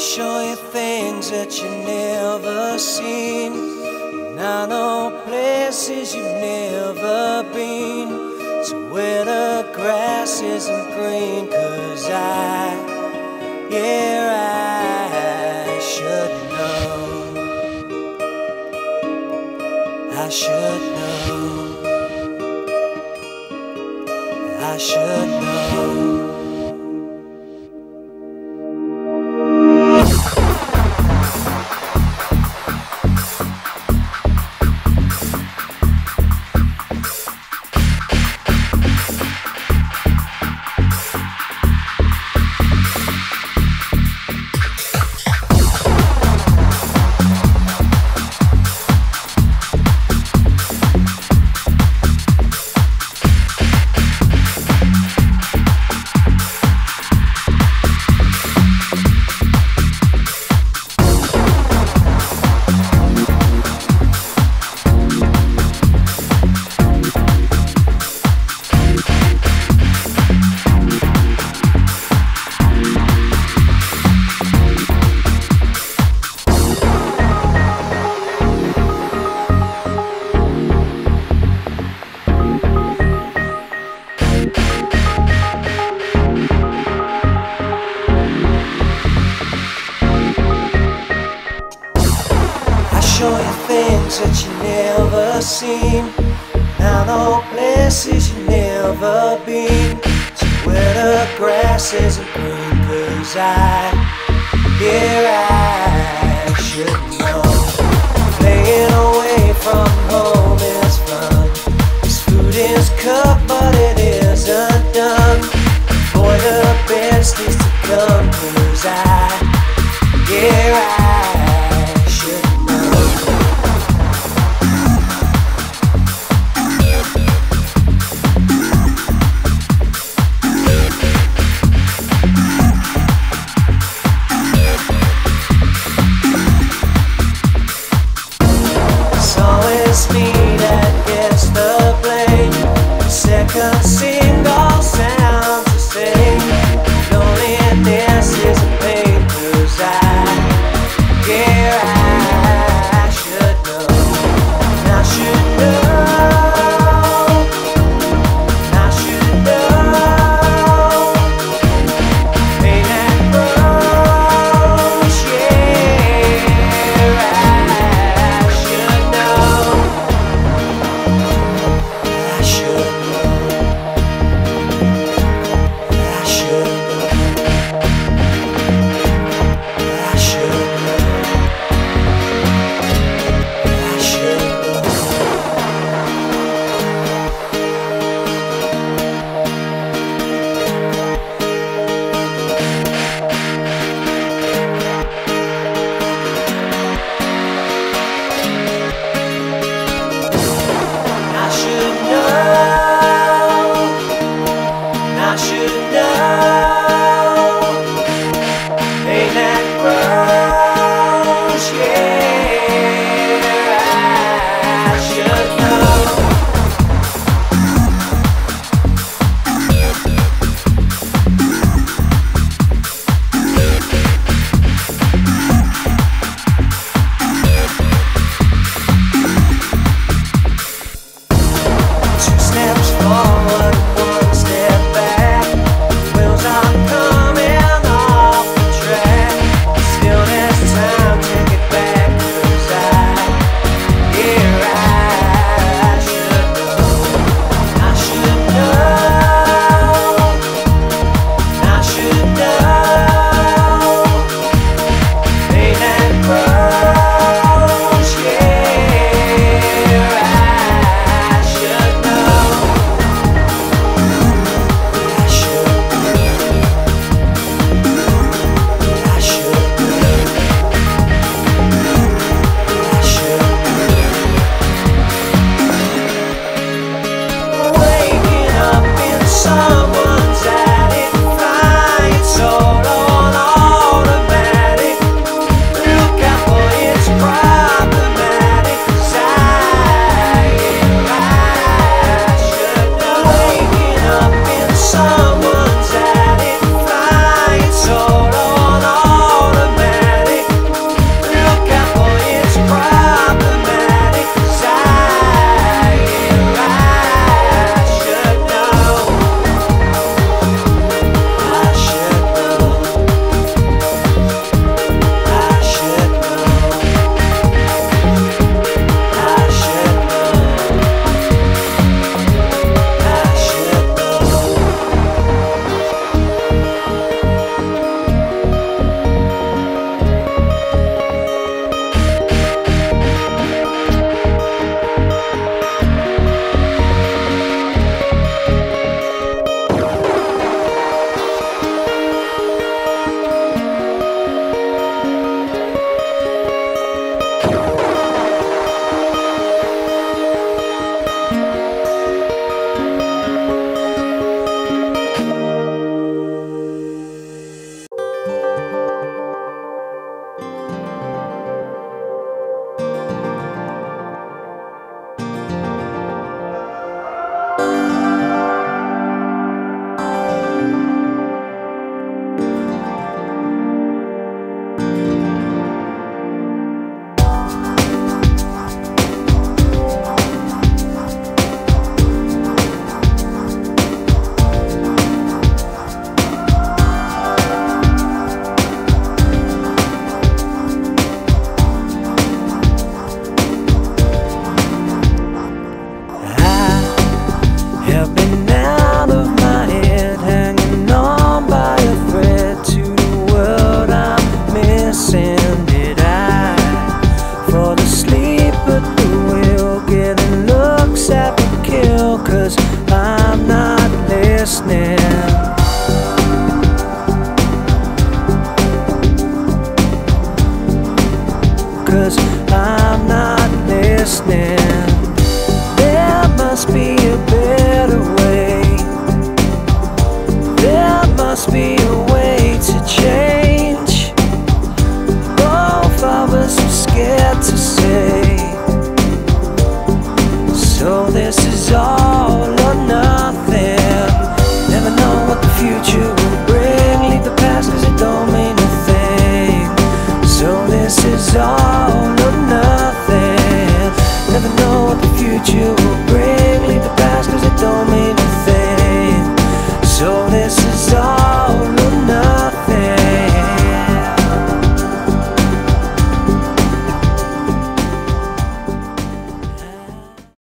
show you things that you've never seen. And I know places you've never been. So where the grass isn't green, cause I, yeah, I should know. I should know. I should know. That you never seen. Now know places you never been. To where the grass isn't green, cause I, yeah, I should know. Playing away me accept the kill Cause I'm not listening. Cause I'm not listening. There must be a this is all